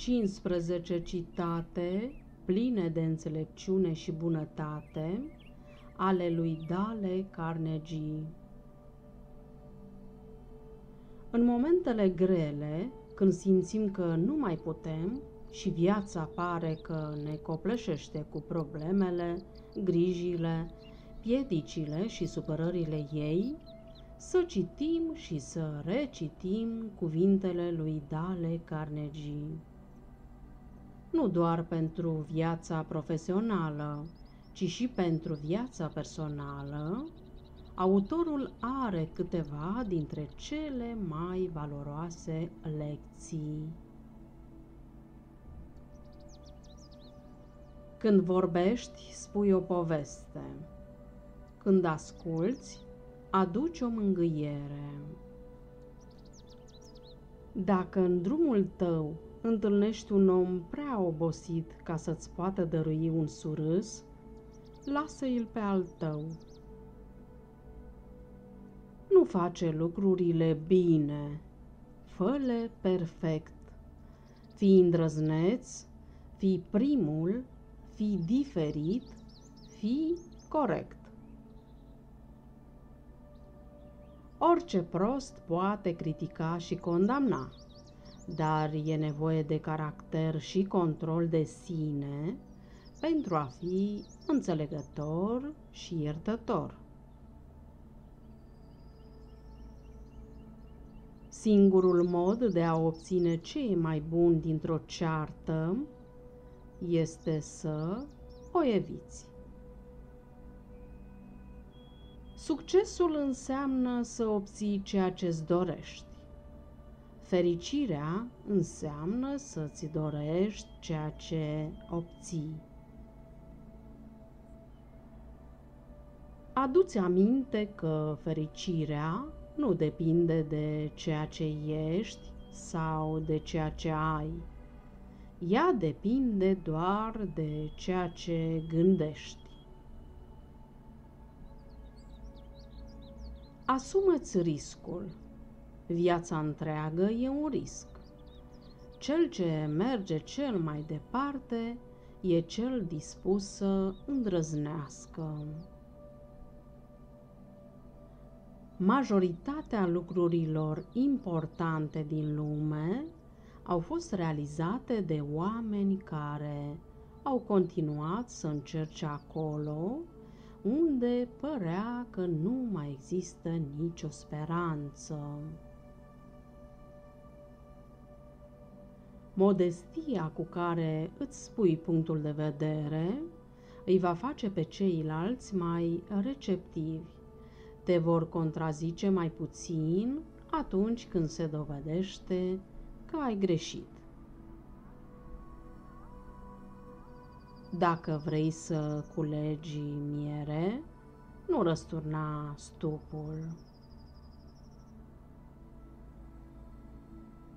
15 citate pline de înțelepciune și bunătate ale lui Dale Carnegie. În momentele grele, când simțim că nu mai putem și viața pare că ne copleșește cu problemele, grijile, piedicile și supărările ei, să citim și să recitim cuvintele lui Dale Carnegie. Nu doar pentru viața profesională, ci și pentru viața personală, autorul are câteva dintre cele mai valoroase lecții. Când vorbești, spui o poveste. Când asculți, aduci o mângâiere. Dacă în drumul tău întâlnești un om prea obosit ca să-ți poată dărui un surâs, lasă-l pe al tău. Nu face lucrurile bine, fă-le perfect. Fii îndrăzneț, fii primul, fii diferit, fii corect. Orice prost poate critica și condamna, dar e nevoie de caracter și control de sine pentru a fi înțelegător și iertător. Singurul mod de a obține ce e mai bun dintr-o ceartă este să o eviți. Succesul înseamnă să obții ceea ce îți dorești. Fericirea înseamnă să-ți dorești ceea ce obții. Aduți aminte că fericirea nu depinde de ceea ce ești sau de ceea ce ai. Ea depinde doar de ceea ce gândești. Asumă-ți riscul. Viața întreagă e un risc. Cel ce merge cel mai departe e cel dispus să îndrăznească. Majoritatea lucrurilor importante din lume au fost realizate de oameni care au continuat să încerce acolo unde părea că nu mai există nicio speranță. Modestia cu care îți spui punctul de vedere îi va face pe ceilalți mai receptivi. Te vor contrazice mai puțin atunci când se dovedește că ai greșit. Dacă vrei să culegi miere, nu răsturna stupul.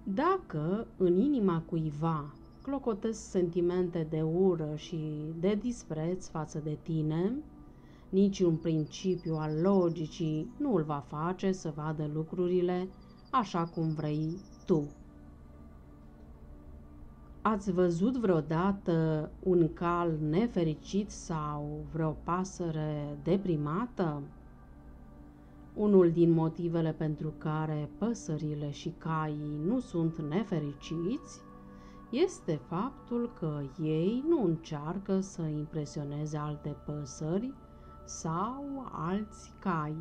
Dacă în inima cuiva clocotesc sentimente de ură și de dispreț față de tine, niciun principiu al logicii nu îl va face să vadă lucrurile așa cum vrei tu. Ați văzut vreodată un cal nefericit sau vreo pasăre deprimată? Unul din motivele pentru care păsările și caii nu sunt nefericiți este faptul că ei nu încearcă să impresioneze alte păsări sau alți cai.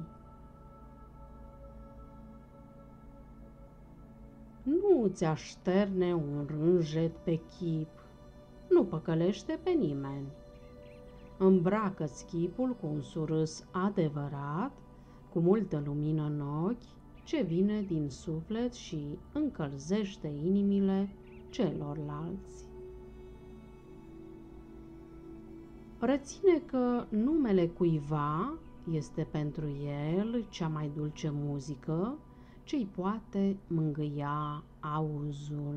nu ți așterne un rânjet pe chip, nu păcălește pe nimeni. Îmbracă-ți chipul cu un surâs adevărat, cu multă lumină în ochi, ce vine din suflet și încălzește inimile celorlalți. Reține că numele cuiva este pentru el cea mai dulce muzică ce îi poate mângâia auzul.